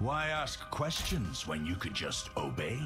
Why ask questions when you could just obey?